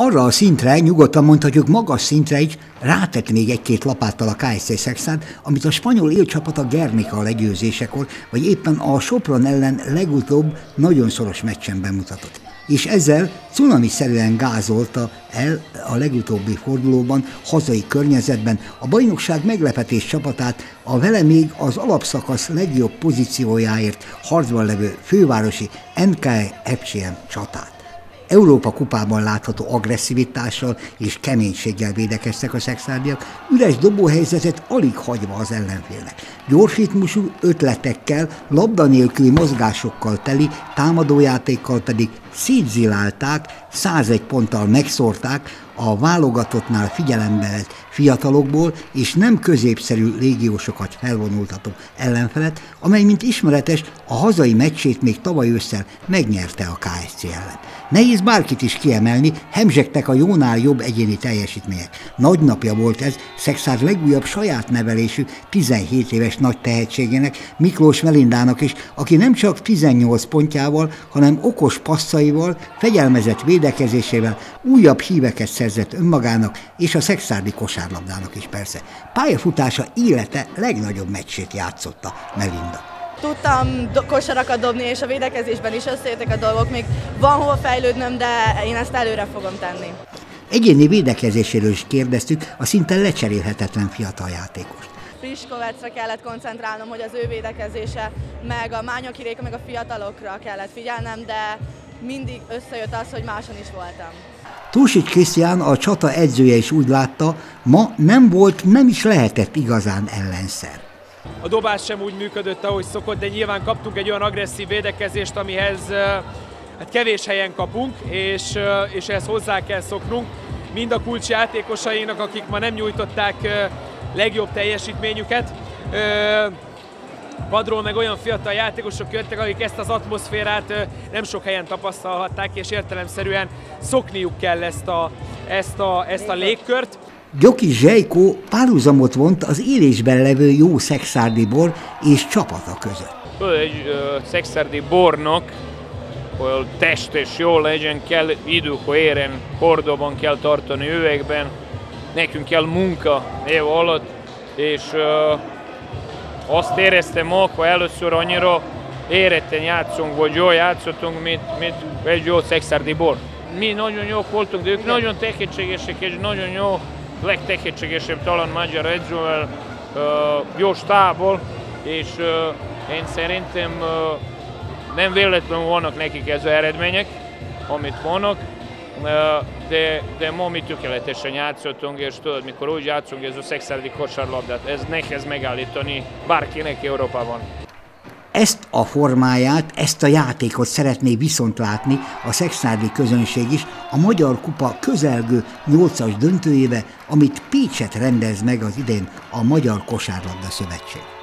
arra a szintre, nyugodtan mondhatjuk magas szintre is rátett még egy-két lapáttal a KSC Szexát, amit a spanyol élcsapat a Gernika legyőzésekor, vagy éppen a Sopron ellen legutóbb nagyon szoros meccsen bemutatott. És ezzel cunami-szerűen gázolta el a legutóbbi fordulóban, hazai környezetben a bajnokság meglepetés csapatát, a vele még az alapszakasz legjobb pozíciójáért harcban levő fővárosi NKE FCM csatát. Európa kupában látható agresszivitással és keménységgel védekeztek a szexárdiak, üres dobóhelyzetet alig hagyva az ellenfélnek. Gyorsítmusú ötletekkel, labda nélküli mozgásokkal teli, támadójátékkal pedig szétzilálták, 101 ponttal megszórták a válogatottnál figyelembe vett fiatalokból és nem középszerű légiósokat felvonultató ellenfelet, amely, mint ismeretes, a hazai meccsét még tavaly ősszel megnyerte a KSC ellen. Nehéz bárkit is kiemelni, hemzsegtek a jónál jobb egyéni teljesítmények. Nagy napja volt ez Szexár legújabb saját nevelésű 17 éves nagy tehetségének, Miklós Melindának is, aki nem csak 18 pontjával, hanem okos passzaival, fegyelmezett védekezésével újabb híveket szerzett önmagának és a szexárdi kosárlabdának is persze. Pályafutása élete legnagyobb meccsét játszotta Melinda tudtam do- kosarakat dobni, és a védekezésben is összejöttek a dolgok. Még van hol fejlődnöm, de én ezt előre fogom tenni. Egyéni védekezéséről is kérdeztük a szinte lecserélhetetlen fiatal játékos. Priskovecre kellett koncentrálnom, hogy az ő védekezése, meg a mányokiréka, meg a fiatalokra kellett figyelnem, de mindig összejött az, hogy máson is voltam. Túsics Krisztián, a csata edzője is úgy látta, ma nem volt, nem is lehetett igazán ellenszer. A dobás sem úgy működött, ahogy szokott, de nyilván kaptunk egy olyan agresszív védekezést, amihez hát kevés helyen kapunk, és, és ehhez hozzá kell szoknunk. Mind a kulcs játékosainak, akik ma nem nyújtották legjobb teljesítményüket. Padról meg olyan fiatal játékosok jöttek, akik ezt az atmoszférát nem sok helyen tapasztalhatták, és értelemszerűen szokniuk kell ezt a, ezt a, ezt a légkört. Gyoki Zsejkó párhuzamot vont az élésben levő jó szexárdi bor és csapata között. Egy uh, szexárdi bornak, hogy testes jó legyen, kell időkor éren, hordóban kell tartani üvegben, nekünk kell munka év alatt, és uh, azt éreztem akkor először annyira éretten játszunk, vagy jól játszottunk, mint, mint egy jó szexárdi bor. Mi nagyon jók voltunk, de ők nagyon tehetségesek, és nagyon jó legtehetségesebb talán magyar edzővel, jó stából, és én szerintem nem véletlenül vannak nekik ez az eredmények, amit vannak, de, de ma mi tökéletesen játszottunk, és tudod, mikor úgy játszunk ez a szexádi kosárlabdát, ez nehéz megállítani bárkinek Európában. Ezt a formáját, ezt a játékot szeretné viszont látni a szexárdi közönség is a Magyar Kupa közelgő 8-as döntőjébe, amit Pécset rendez meg az idén a Magyar Kosárlabda Szövetség.